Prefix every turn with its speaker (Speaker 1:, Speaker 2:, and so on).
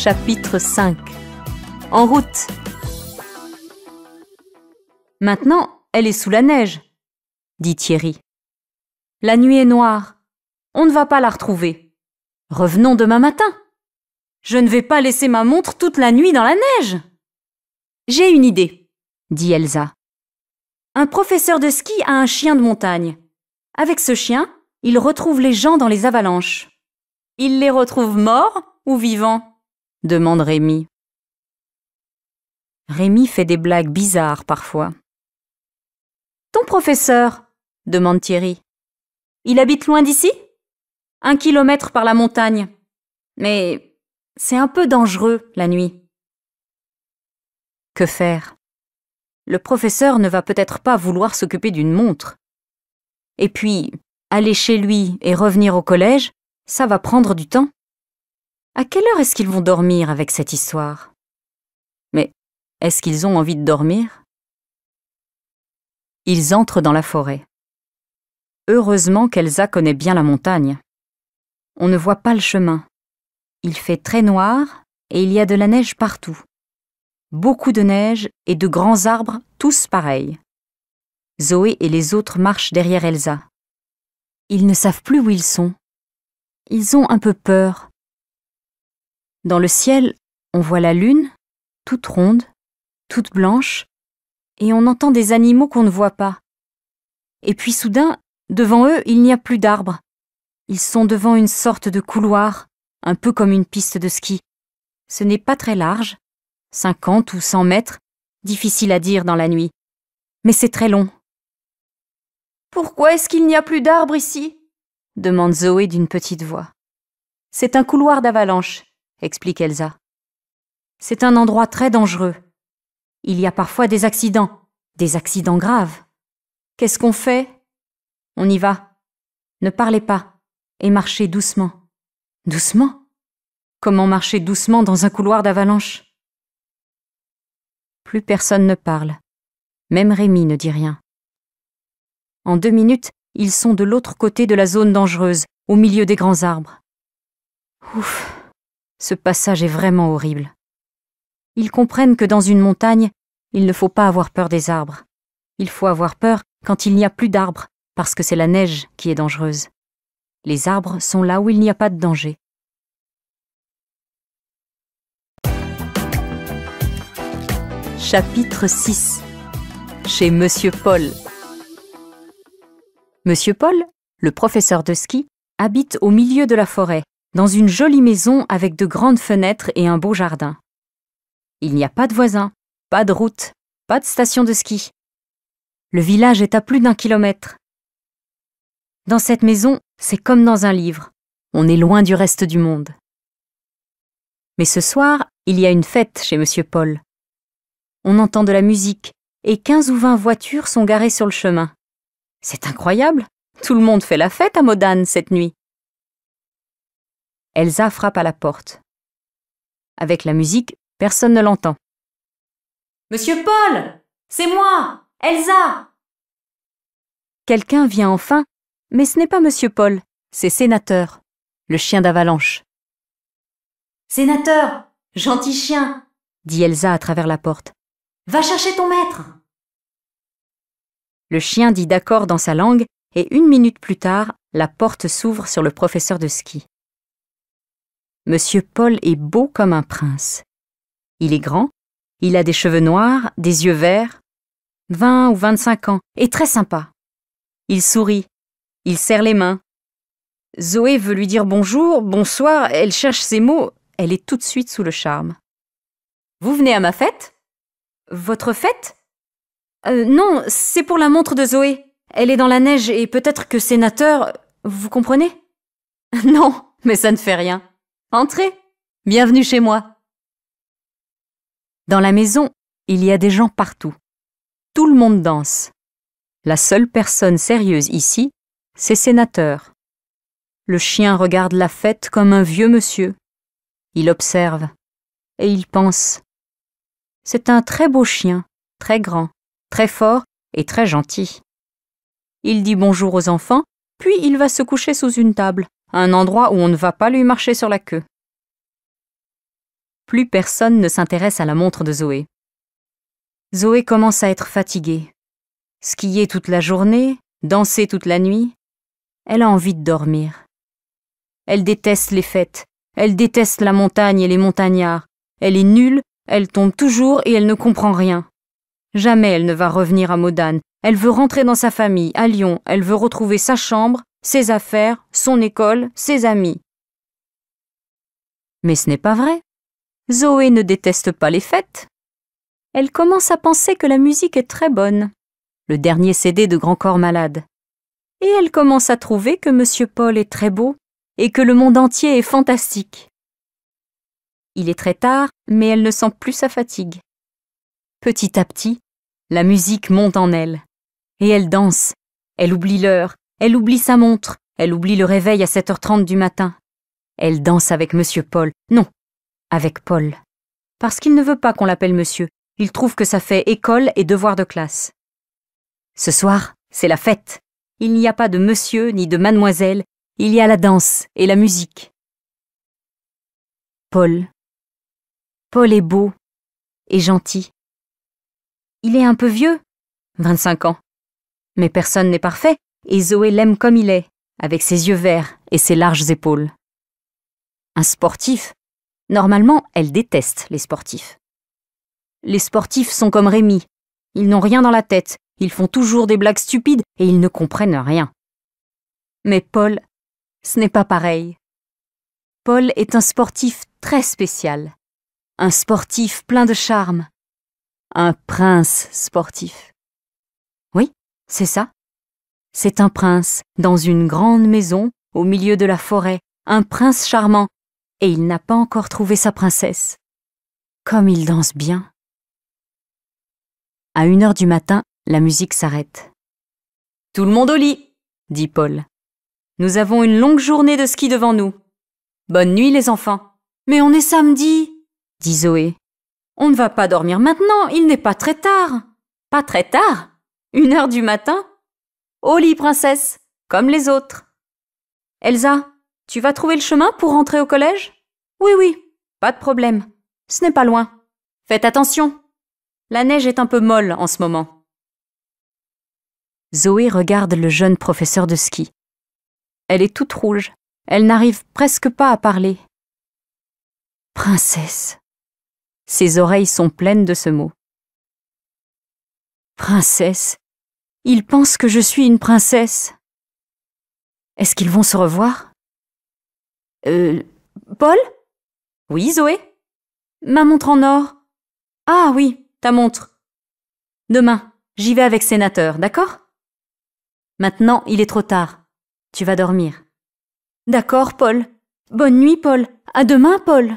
Speaker 1: Chapitre 5 En route Maintenant, elle est sous la neige, dit Thierry. La nuit est noire. On ne va pas la retrouver. Revenons demain matin. Je ne vais pas laisser ma montre toute la nuit dans la neige. J'ai une idée, dit Elsa. Un professeur de ski a un chien de montagne. Avec ce chien, il retrouve les gens dans les avalanches. Il les retrouve morts ou vivants? Demande Rémi. Rémi fait des blagues bizarres parfois. Ton professeur demande Thierry. Il habite loin d'ici? Un kilomètre par la montagne. Mais c'est un peu dangereux la nuit. Que faire? Le professeur ne va peut-être pas vouloir s'occuper d'une montre. Et puis, aller chez lui et revenir au collège, ça va prendre du temps. À quelle heure est-ce qu'ils vont dormir avec cette histoire? Mais est-ce qu'ils ont envie de dormir? Ils entrent dans la forêt. Heureusement qu'Elsa connaît bien la montagne. On ne voit pas le chemin. Il fait très noir et il y a de la neige partout. Beaucoup de neige et de grands arbres, tous pareils. Zoé et les autres marchent derrière Elsa. Ils ne savent plus où ils sont. Ils ont un peu peur. Dans le ciel, on voit la lune, toute ronde, toute blanche, et on entend des animaux qu'on ne voit pas. Et puis soudain, devant eux, il n'y a plus d'arbres. Ils sont devant une sorte de couloir, un peu comme une piste de ski. Ce n'est pas très large, 50 ou 100 mètres, difficile à dire dans la nuit. Mais c'est très long. Pourquoi est-ce qu'il n'y a plus d'arbres ici? demande Zoé d'une petite voix. C'est un couloir d'avalanche, explique Elsa. C'est un endroit très dangereux. Il y a parfois des accidents, des accidents graves. Qu'est-ce qu'on fait? On y va. Ne parlez pas et marchez doucement. Doucement? Comment marcher doucement dans un couloir d'avalanche? Plus personne ne parle. Même Rémi ne dit rien. En deux minutes, ils sont de l'autre côté de la zone dangereuse, au milieu des grands arbres. Ouf, ce passage est vraiment horrible. Ils comprennent que dans une montagne, il ne faut pas avoir peur des arbres. Il faut avoir peur quand il n'y a plus d'arbres, parce que c'est la neige qui est dangereuse. Les arbres sont là où il n'y a pas de danger. Chapitre 6 Chez Monsieur Paul Monsieur Paul, le professeur de ski, habite au milieu de la forêt, dans une jolie maison avec de grandes fenêtres et un beau jardin. Il n'y a pas de voisins, pas de route, pas de station de ski. Le village est à plus d'un kilomètre. Dans cette maison, c'est comme dans un livre. On est loin du reste du monde. Mais ce soir, il y a une fête chez Monsieur Paul. On entend de la musique et quinze ou vingt voitures sont garées sur le chemin. C'est incroyable. Tout le monde fait la fête à Modane cette nuit. Elsa frappe à la porte. Avec la musique, personne ne l'entend. Monsieur Paul C'est moi Elsa Quelqu'un vient enfin, mais ce n'est pas Monsieur Paul, c'est Sénateur, le chien d'avalanche. Sénateur Gentil chien dit Elsa à travers la porte. Va chercher ton maître Le chien dit d'accord dans sa langue, et une minute plus tard, la porte s'ouvre sur le professeur de ski. Monsieur Paul est beau comme un prince. Il est grand, il a des cheveux noirs, des yeux verts, vingt ou vingt-cinq ans, et très sympa. Il sourit, il serre les mains. Zoé veut lui dire bonjour, bonsoir, elle cherche ses mots, elle est tout de suite sous le charme. Vous venez à ma fête? Votre fête? Euh, Non, c'est pour la montre de Zoé. Elle est dans la neige et peut-être que sénateur. Vous comprenez? Non, mais ça ne fait rien. Entrez. Bienvenue chez moi. Dans la maison, il y a des gens partout. Tout le monde danse. La seule personne sérieuse ici, c'est Sénateur. Le chien regarde la fête comme un vieux monsieur. Il observe et il pense. C'est un très beau chien, très grand, très fort et très gentil. Il dit bonjour aux enfants, puis il va se coucher sous une table, un endroit où on ne va pas lui marcher sur la queue. Plus personne ne s'intéresse à la montre de Zoé. Zoé commence à être fatiguée. Skier toute la journée, danser toute la nuit, elle a envie de dormir. Elle déteste les fêtes, elle déteste la montagne et les montagnards, elle est nulle, elle tombe toujours et elle ne comprend rien. Jamais elle ne va revenir à Modane, elle veut rentrer dans sa famille, à Lyon, elle veut retrouver sa chambre, ses affaires, son école, ses amis. Mais ce n'est pas vrai. Zoé ne déteste pas les fêtes. Elle commence à penser que la musique est très bonne, le dernier CD de Grand Corps Malade. Et elle commence à trouver que Monsieur Paul est très beau et que le monde entier est fantastique. Il est très tard, mais elle ne sent plus sa fatigue. Petit à petit, la musique monte en elle. Et elle danse. Elle oublie l'heure. Elle oublie sa montre. Elle oublie le réveil à 7h30 du matin. Elle danse avec Monsieur Paul. Non, avec Paul. Parce qu'il ne veut pas qu'on l'appelle monsieur. Il trouve que ça fait école et devoir de classe. Ce soir, c'est la fête. Il n'y a pas de monsieur ni de mademoiselle. Il y a la danse et la musique. Paul. Paul est beau et gentil. Il est un peu vieux, 25 ans. Mais personne n'est parfait, et Zoé l'aime comme il est, avec ses yeux verts et ses larges épaules. Un sportif. Normalement, elle déteste les sportifs. Les sportifs sont comme Rémi. Ils n'ont rien dans la tête, ils font toujours des blagues stupides et ils ne comprennent rien. Mais Paul, ce n'est pas pareil. Paul est un sportif très spécial. Un sportif plein de charme, un prince sportif. Oui, c'est ça. C'est un prince, dans une grande maison, au milieu de la forêt, un prince charmant, et il n'a pas encore trouvé sa princesse. Comme il danse bien. À une heure du matin, la musique s'arrête. Tout le monde au lit, dit Paul. Nous avons une longue journée de ski devant nous. Bonne nuit les enfants. Mais on est samedi, dit Zoé. On ne va pas dormir maintenant, il n'est pas très tard. Pas très tard Une heure du matin Au lit, princesse, comme les autres. Elsa, tu vas trouver le chemin pour rentrer au collège? Oui, oui, pas de problème. Ce n'est pas loin. Faites attention. La neige est un peu molle en ce moment. Zoé regarde le jeune professeur de ski. Elle est toute rouge. Elle n'arrive presque pas à parler. Princesse. Ses oreilles sont pleines de ce mot. Princesse. Ils pensent que je suis une princesse. Est-ce qu'ils vont se revoir? Euh. Paul? Oui, Zoé? Ma montre en or? Ah oui, ta montre. Demain, j'y vais avec sénateur, d'accord? Maintenant, il est trop tard. Tu vas dormir. D'accord, Paul. Bonne nuit, Paul. À demain, Paul.